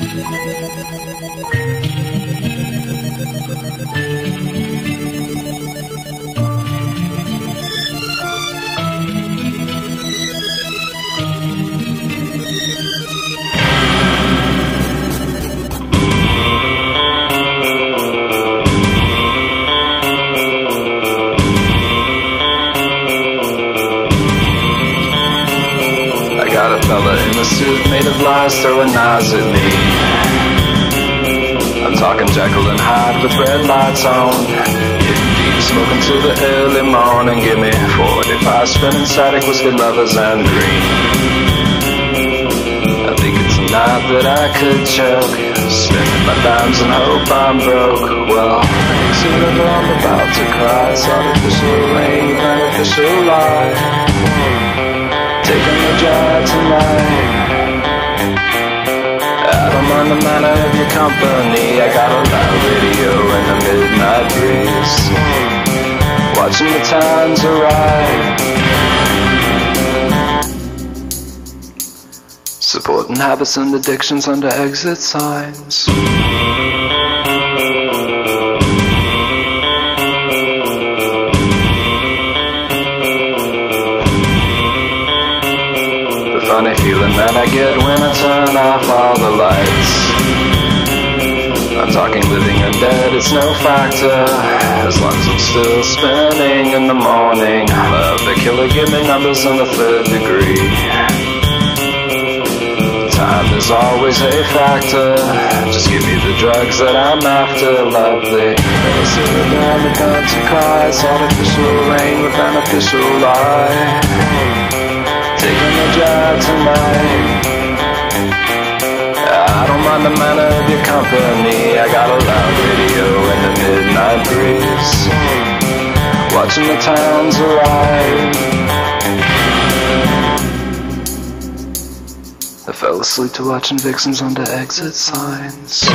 Thank you. Got a fella in a suit made of lies throwing knives at me. I'm talking Jekyll and Hyde with red lights on. Getting deep, smoking till the early morning. Give me 45 spinning static, whiskey lovers and green. I think it's a night that I could choke. Spending my dimes and hope I'm broke. Well, it look I'm about to cry. It's artificial rain, artificial light taking drive tonight. I don't mind the manner of your company. I got a loud radio and a midnight breeze. Watching the times arrive. Supporting habits and addictions under exit signs. Funny feeling that I get when I turn off all the lights. I'm talking living and dead, it's no factor. As long as I'm still spinning in the morning. Love the killer, give me numbers in the third degree. Time is always a factor. Just give me the drugs that I'm after, lovely. Sitting down the cries, artificial rain with beneficial light taking a drive tonight. I don't mind the manner of your company. I got a loud radio and the midnight breeze. Watching the towns arrive. I fell asleep to watching vixens under exit signs.